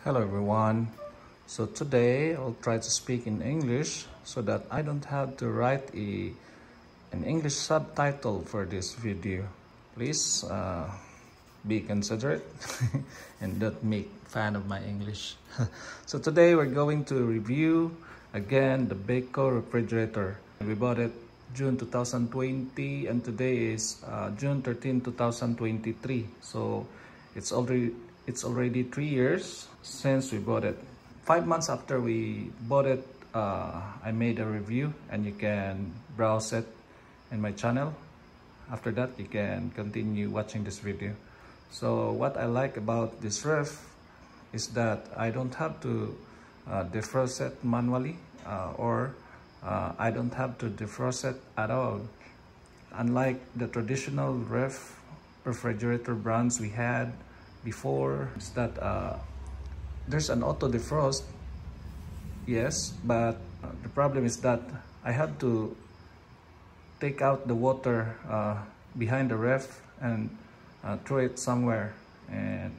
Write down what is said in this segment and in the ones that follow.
Hello everyone. So today I'll try to speak in English so that I don't have to write a an English subtitle for this video. Please uh, be considerate and don't make fun of my English. so today we're going to review again the Beko refrigerator. We bought it June 2020 and today is uh, June 13, 2023. So it's already it's already three years since we bought it. Five months after we bought it, uh, I made a review and you can browse it in my channel. After that, you can continue watching this video. So what I like about this ref is that I don't have to uh, defrost it manually uh, or uh, I don't have to defrost it at all. Unlike the traditional ref refrigerator brands we had before, is that uh, there's an auto defrost, yes, but the problem is that I have to take out the water uh, behind the ref and uh, throw it somewhere. And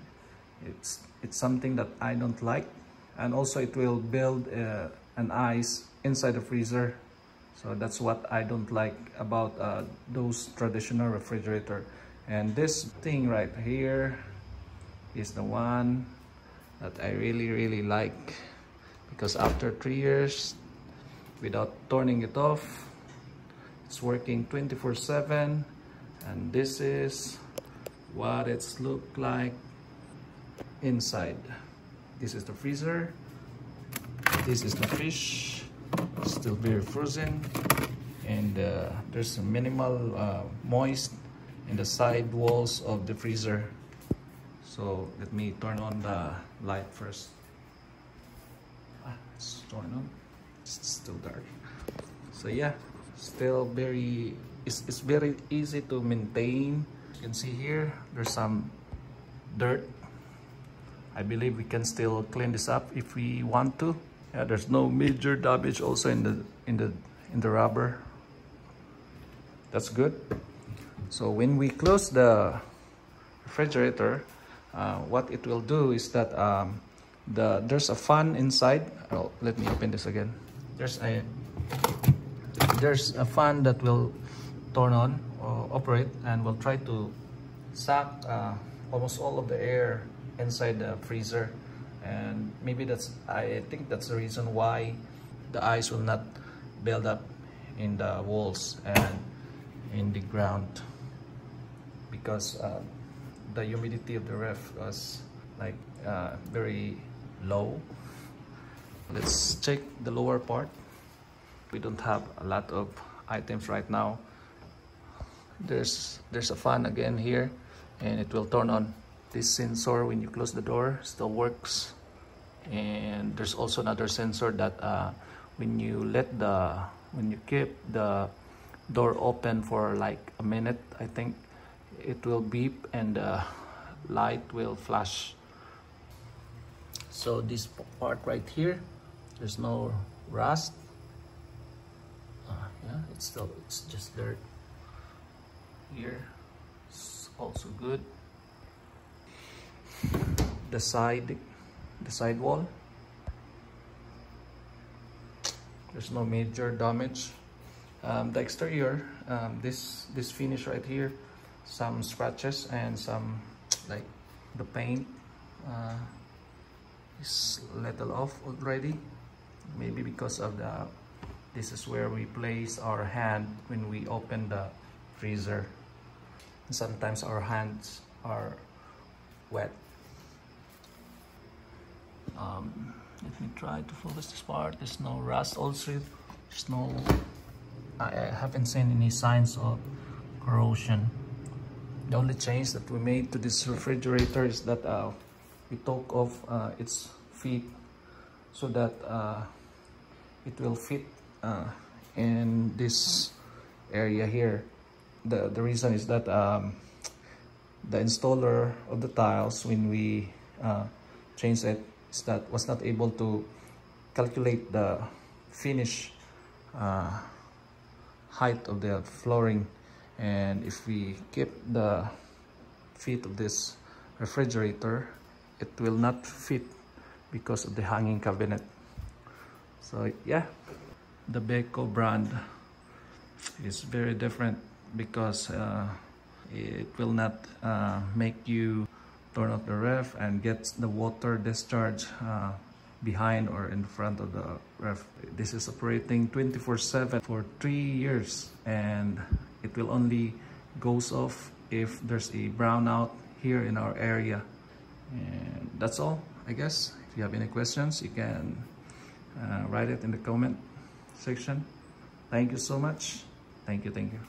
it's it's something that I don't like. And also it will build uh, an ice inside the freezer. So that's what I don't like about uh, those traditional refrigerator. And this thing right here is the one that I really really like. Because after three years without turning it off it's working 24-7 and this is what it's look like inside. This is the freezer. This is the fish still very frozen and uh, there's a minimal uh, moist in the side walls of the freezer so let me turn on the light first. Ah, it's turn on. It's still dark. So yeah still very it's, it's very easy to maintain. You can see here there's some dirt. I believe we can still clean this up if we want to. Yeah, there's no major damage also in the in the in the rubber. That's good. So when we close the refrigerator uh, what it will do is that um, the there's a fan inside. Oh, let me open this again. There's a there's a fan that will turn on or operate and will try to suck uh, almost all of the air inside the freezer. And maybe that's I think that's the reason why the ice will not build up in the walls and in the ground. Because uh, the humidity of the ref was like uh, very low. Let's check the lower part. We don't have a lot of items right now. There's there's a fan again here and it will turn on. This sensor when you close the door still works. And there's also another sensor that uh, when you let the when you keep the door open for like a minute I think it will beep and the light will flash. So this part right here there's no rust. Uh, yeah it's still it's just dirt. Here it's also good. The side the side wall there's no major damage. Um, the exterior um, this this finish right here some scratches and some like the paint uh, is little off already. Maybe because of the this is where we place our hand when we open the freezer. Sometimes our hands are wet. Um, let me try to focus this part. There's no rust. Also there's no I haven't seen any signs of corrosion the only change that we made to this refrigerator is that uh, we took off uh, its feet so that uh, it will fit uh, in this area here. The the reason is that um, the installer of the tiles when we uh, changed it is that was not able to calculate the finish uh, height of the flooring and if we keep the feet of this refrigerator it will not fit because of the hanging cabinet so yeah the Beko brand is very different because uh, it will not uh, make you turn off the ref and get the water discharge uh, behind or in front of the ref. This is operating 24-7 for three years and it will only goes off if there's a brownout here in our area. And that's all, I guess. If you have any questions, you can uh, write it in the comment section. Thank you so much. Thank you, thank you.